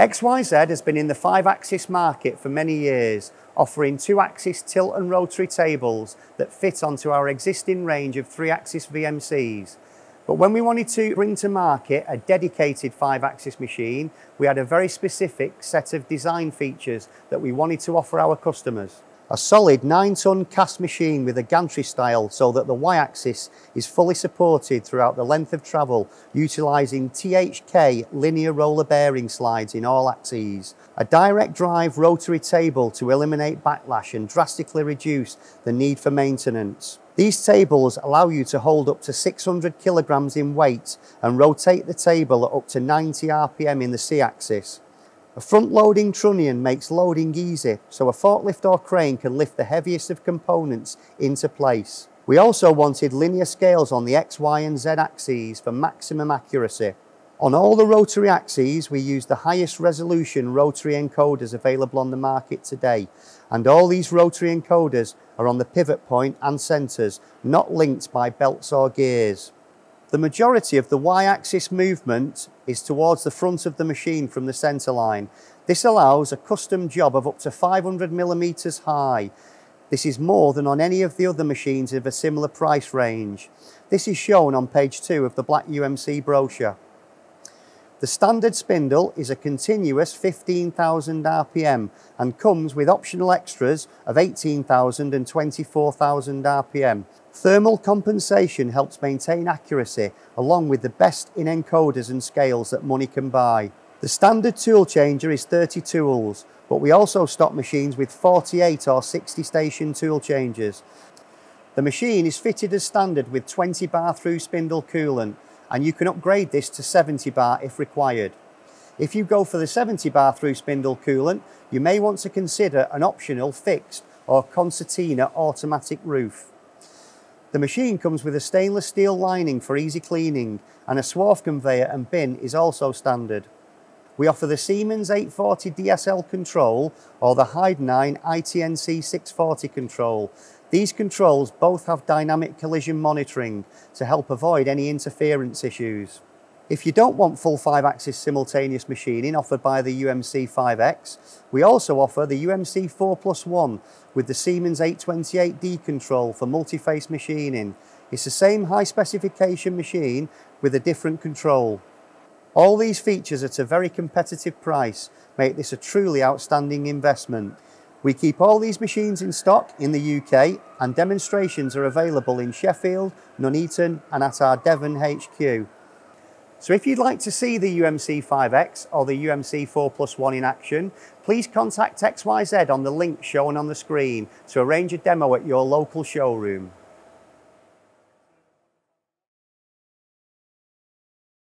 XYZ has been in the five-axis market for many years, offering two-axis tilt and rotary tables that fit onto our existing range of three-axis VMCs. But when we wanted to bring to market a dedicated five-axis machine, we had a very specific set of design features that we wanted to offer our customers. A solid 9-ton cast machine with a gantry style so that the y-axis is fully supported throughout the length of travel utilising THK linear roller bearing slides in all axes. A direct drive rotary table to eliminate backlash and drastically reduce the need for maintenance. These tables allow you to hold up to 600 kilograms in weight and rotate the table at up to 90 RPM in the C-axis. A front-loading trunnion makes loading easy, so a forklift or crane can lift the heaviest of components into place. We also wanted linear scales on the X, Y and Z axes for maximum accuracy. On all the rotary axes, we used the highest resolution rotary encoders available on the market today, and all these rotary encoders are on the pivot point and centres, not linked by belts or gears. The majority of the y-axis movement is towards the front of the machine from the centre line. This allows a custom job of up to 500 millimetres high. This is more than on any of the other machines of a similar price range. This is shown on page two of the Black UMC brochure. The standard spindle is a continuous 15,000 RPM and comes with optional extras of 18,000 and 24,000 RPM. Thermal compensation helps maintain accuracy along with the best in encoders and scales that money can buy. The standard tool changer is 30 tools, but we also stock machines with 48 or 60 station tool changers. The machine is fitted as standard with 20 bar through spindle coolant and you can upgrade this to 70 bar if required. If you go for the 70 bar through spindle coolant, you may want to consider an optional fixed or concertina automatic roof. The machine comes with a stainless steel lining for easy cleaning and a swarf conveyor and bin is also standard. We offer the Siemens 840 DSL control or the Heidenhain ITNC 640 control these controls both have dynamic collision monitoring to help avoid any interference issues. If you don't want full 5-axis simultaneous machining offered by the UMC 5X, we also offer the UMC 4 Plus 1 with the Siemens 828D control for multi-face machining. It's the same high specification machine with a different control. All these features at a very competitive price make this a truly outstanding investment. We keep all these machines in stock in the UK and demonstrations are available in Sheffield, Nuneaton and at our Devon HQ. So if you'd like to see the UMC 5X or the UMC 4 Plus 1 in action, please contact XYZ on the link shown on the screen to arrange a demo at your local showroom.